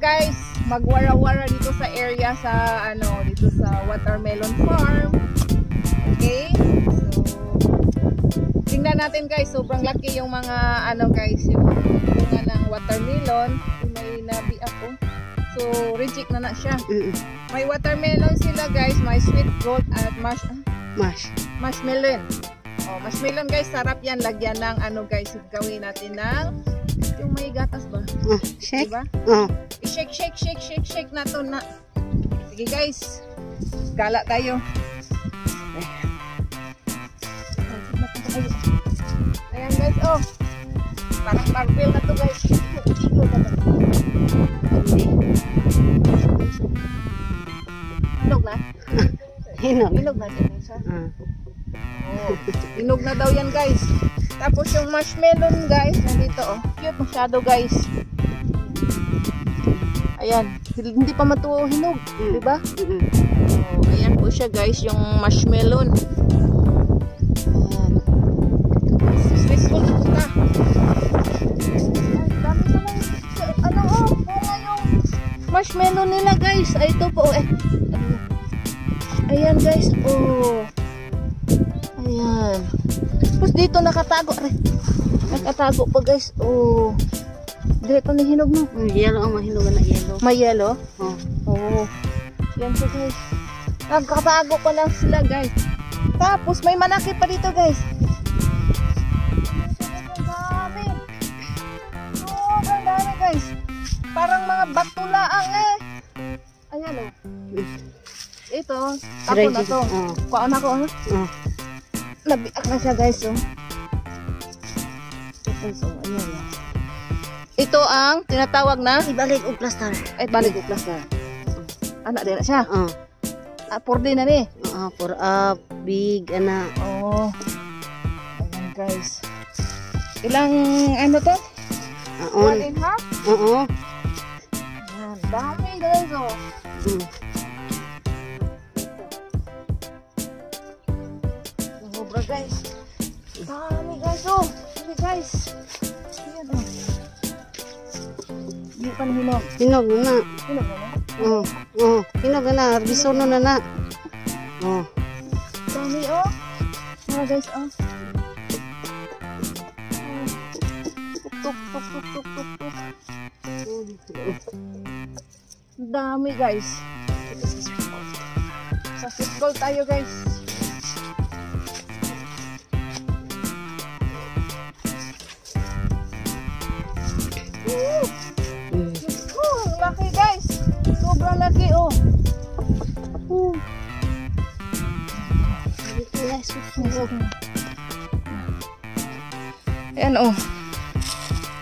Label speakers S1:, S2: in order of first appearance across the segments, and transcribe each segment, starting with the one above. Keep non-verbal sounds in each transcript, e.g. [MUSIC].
S1: guys, magwara-wara dito sa area sa ano, dito sa watermelon farm. Okay? So tingnan natin guys, sobrang laki yung mga ano guys, yung bunga ng watermelon. May nabi ako. So reject na na siya. May watermelon sila guys, may sweet gold at mash
S2: Mash.
S1: marshmallow. Oh, marshmallow guys, sarap yan. Lagyan ng ano guys, gawin natin ng yung may gatas ba?
S2: Oh, shake.
S1: Diba?
S2: Oh.
S1: I-shake, shake, shake, shake, shake na to na. Sige guys, gala tayo. Ayan guys, oh. Parang marble na to guys. Igo na ba? Hinog na?
S2: Hinog.
S1: Hinog na din siya. Hinog na daw yan guys. Tapos yung marshmallow guys, nandito oh. Cute masyado guys. Ayan, hindi pa matuo hinog,
S2: Mm.
S1: di ba?
S2: Mm.
S1: Oh, ayan po siya guys, yung marshmallow. Ayan. Stressful pa lang. Ano oh, bunga yung marshmallow nila guys. Ay, ito po eh. Ayan guys, oh. Dito nakatago. Aray. Nakatago pa guys, oh. Dito ni hinog mo.
S2: Mm, Yellow ang mahinugan na yellow.
S1: May yellow.
S2: Oh.
S1: Oo. Yan po guys. Nagkatago pa lang sila guys. Tapos may manakit pa dito guys. Dami. Sobrang dami guys. Parang mga batulaang eh. Ayan o. Ito. Tapo na to.
S2: Oh.
S1: Kuhaan ako ha.
S2: Oh.
S1: Nabiak na siya guys oh. Ito so. Ayan. Ito ang tinatawag na
S2: Ibalik og plaster.
S1: ay balik ko plus na. Anak din na siya.
S2: Oh.
S1: Ah, 4D na ni.
S2: Ah, for up big ana.
S1: Oh. Ayan guys. Ilang ano to?
S2: Ah,
S1: One
S2: on.
S1: and half?
S2: Oo.
S1: Ayan. Dami guys oh.
S2: Mm.
S1: Sobra guys. Dami guys oh. Dami guys. Ayan oh. Hindi pa nahinog.
S2: Hinog na.
S1: Hinog na.
S2: Oh. Oh. Hinog na. Bisono na na. Oh.
S1: Dami oh. Mga guys oh. Tuk tuk tuk tuk tuk. Dami guys. Sa gold tayo guys. Sobrang laki oh.
S2: Guys.
S1: Ayan oh.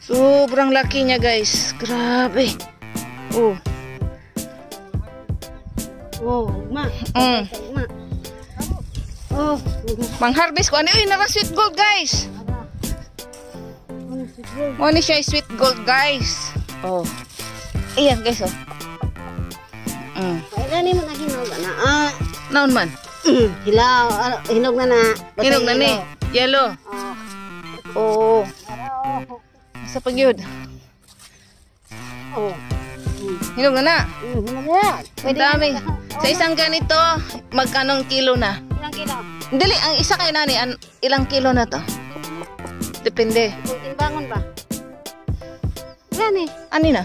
S1: Sobrang laki niya guys. Grabe. Oh.
S2: Oh, ma.
S1: Mm.
S2: Ma. Oh.
S1: Mang-harvest ko. Ano yun? Nara sweet gold guys. Mo ni siya sweet gold guys. Oh. Ayan guys oh. Naon man?
S2: Mm. Hilaw. Ano, hinog na na. Basta
S1: Hinog na ni. Yellow.
S2: Oh.
S1: Oo. Sa pagyud.
S2: Oh.
S1: Hinog na na.
S2: Mm, hinog na.
S1: Ang dami. Sa isang ganito, magkanong kilo na?
S2: Ilang kilo?
S1: Dili, ang isa kay nani, an, ilang kilo na to? Depende.
S2: Timbangon ba? Ilan eh?
S1: Ani na?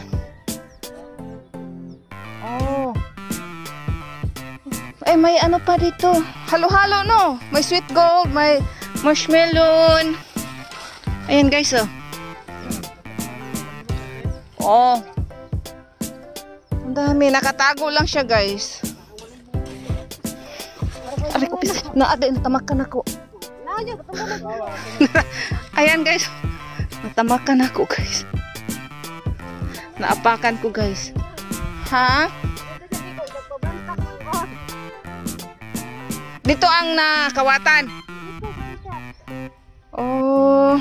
S1: Ay, may ano pa dito. Halo-halo, no? May sweet gold, may marshmallow. Ayan, guys, oh. Oh. Ang dami. Nakatago lang siya, guys. Aray ko, pis. Naade, natamakan ako. [LAUGHS] Ayan, guys. Natamakan ako, guys. Naapakan ko, guys. Ha? Dito ang nakawatan. Oh.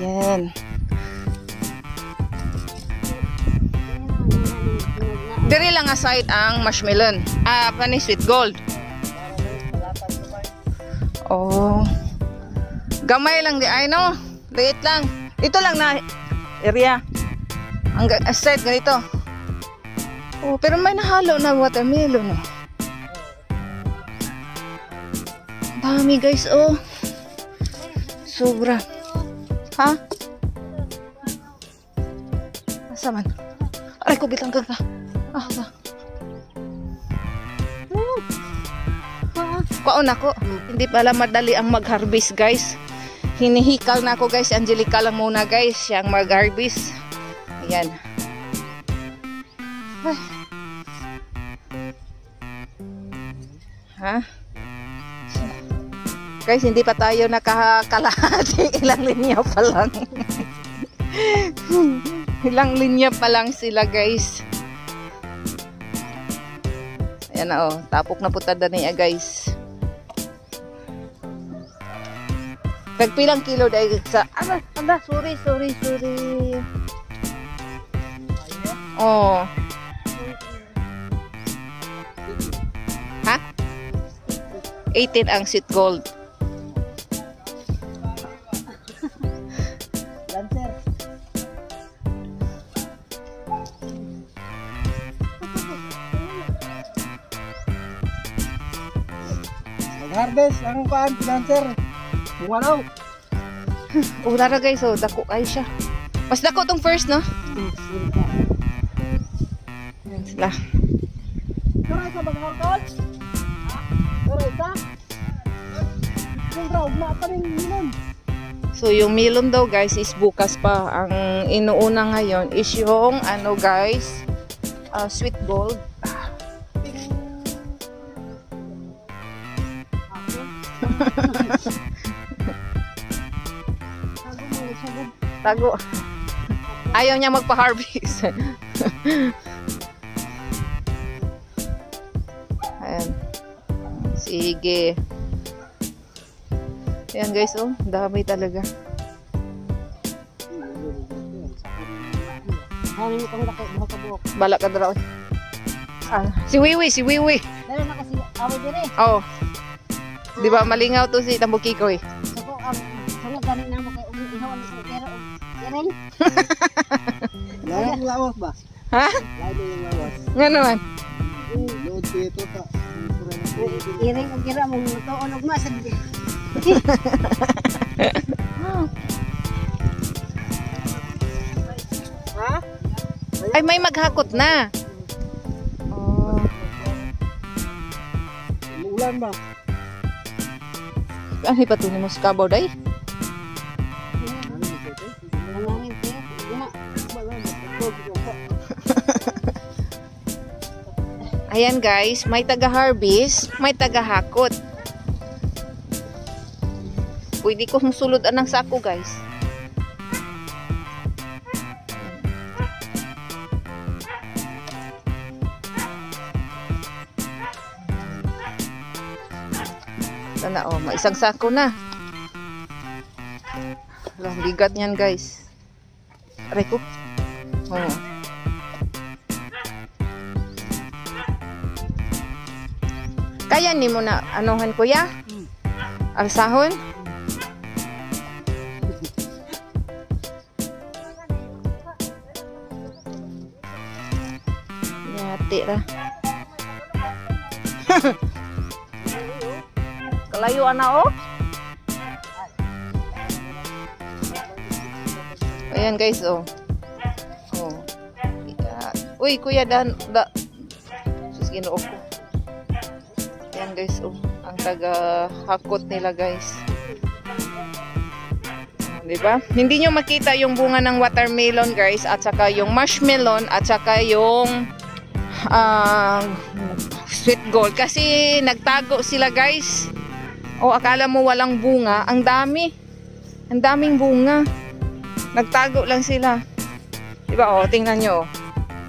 S1: Ayan. Diri lang aside ang marshmallow. Ah, pani sweet gold. Oh. Gamay lang di ay no. Liit lang. Ito lang na area. Ang ga- ah, side ganito. Oh, pero may nahalo na watermelon eh. Dami guys, oh. Sobra. Ha? Asa man? Aray ko bitang kagka. Ah, asa? Kaon ako. Hindi pala madali ang mag-harvest, guys. Hinihikal na ako, guys. Angelica lang muna, guys. Siyang mag-harvest. Ayan. Ha? Guys, hindi pa tayo nakakalahati. [LAUGHS] Ilang linya pa lang. [LAUGHS] Ilang linya pa lang sila, guys. Ayan na, oh. Tapok na putada niya, guys. Nagpilang kilo dahil sa... Ala, ala, sorry, sorry, sorry. Oh. 18 ang sweet gold.
S3: Mag-harvest ang paan, financer. Kung ano?
S1: Oh, tara guys, oh, dako kayo siya. Mas dako tong first, no? Ayan sila.
S3: Turay ka mag-harvest? Rin yun.
S1: So, yung melon daw guys is bukas pa. Ang inuuna ngayon is yung ano guys, uh, sweet gold. Tago. Ayaw niya magpa-harvest. [LAUGHS] Sige. Ayan guys, oh. Dami talaga.
S2: Buha ka
S1: draw. Ah, si Wiwi, si Wiwi.
S2: Dahil na kasi away din eh.
S1: Oh. Di ba malingaw to si Tambukiko eh.
S2: So ko, ang sunod gani na mo kay umihaw ni sa pero
S3: Lalo [LAUGHS] yung lawas ba?
S1: Ha?
S3: Yung lawas.
S1: Nga naman.
S3: Load dito ta.
S2: Iring og gira mong tuon og mas.
S3: Ha?
S1: Ay, may maghakot na. Oh.
S3: Ulan ba?
S1: Ano pa to ni mo sa kabaw day? Ayan guys, may taga-harvest, may taga-hakot. Pwede ko sulod ng sako guys. Sana oh, may isang sako na. Wala, bigat niyan guys. Aray ko. Oh. Kaya ni mo na anuhan kuya? Alsahon? Yati ra. [LAUGHS] Kalayo ana oh. Ayan guys oh. Oh. Uy kuya dan da. Sus ginoo ko. Ayan guys, oh. Ang taga-hakot nila guys. Di ba? Hindi nyo makita yung bunga ng watermelon guys at saka yung marshmallow at saka yung ah, sweet gold kasi nagtago sila guys. O akala mo walang bunga, ang dami. Ang daming bunga. Nagtago lang sila. Di ba? O, tingnan nyo.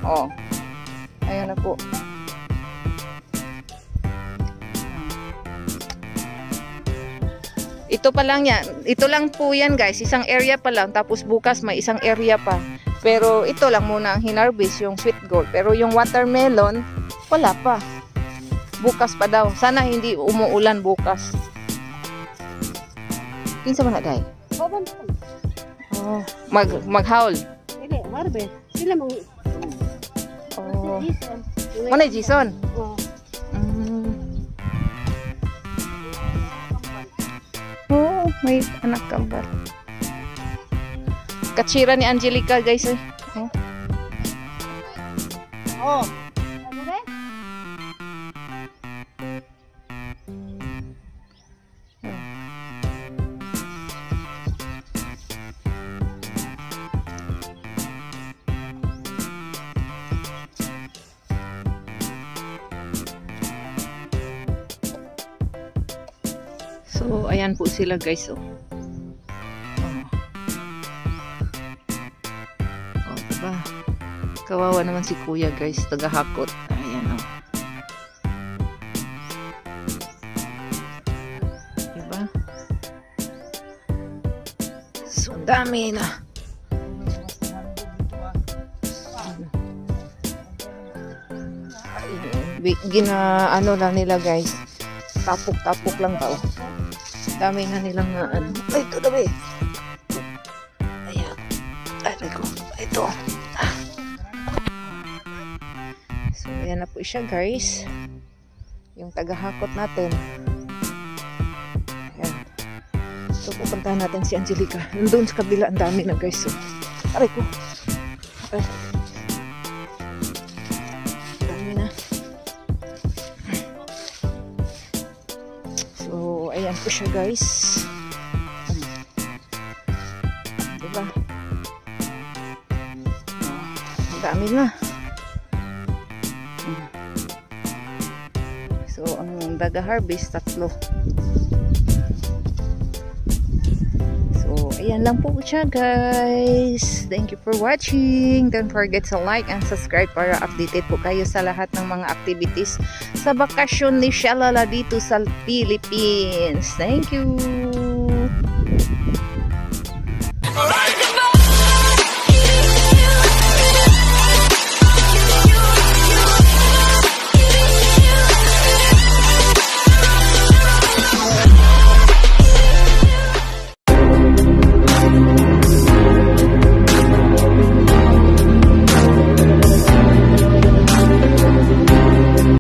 S1: O. Ayan na po. Ito pa lang yan. Ito lang po yan guys. Isang area pa lang. Tapos bukas may isang area pa. Pero ito lang muna ang hinarvest yung sweet gold. Pero yung watermelon, wala pa. Bukas pa daw. Sana hindi umuulan bukas. Kinsa man na
S2: ko.
S1: Oh, mag maghaul.
S2: Barbe. Sila mang
S1: Oh. Mo na Jason.
S2: Oh.
S1: May anak kembar. Katsira ni Angelica guys eh. Oh.
S3: Oh,
S1: ayan po sila guys. Oh. Oh. Oh, diba? Kawawa naman si kuya guys. Tagahakot. Ayan oh. Diba? So, dami na. Gina, ano lang nila guys. Tapok-tapok lang oh. Dami na nilang na ano. Ay, ito dami. Ayan. Ay, ko. Ito. Ah. So, ayan na po siya, guys. Yung tagahakot natin. Ayan. So, pupuntahan natin si Angelica. Nandun sa kabila, ang dami na, guys. So, aray ko. Ay. Siya guys. Diba? Dami na. So, ang daga harvest, tatlo. Ayan lang po siya guys. Thank you for watching. Don't forget to like and subscribe para updated po kayo sa lahat ng mga activities sa bakasyon ni Shalala dito sa Philippines. Thank you!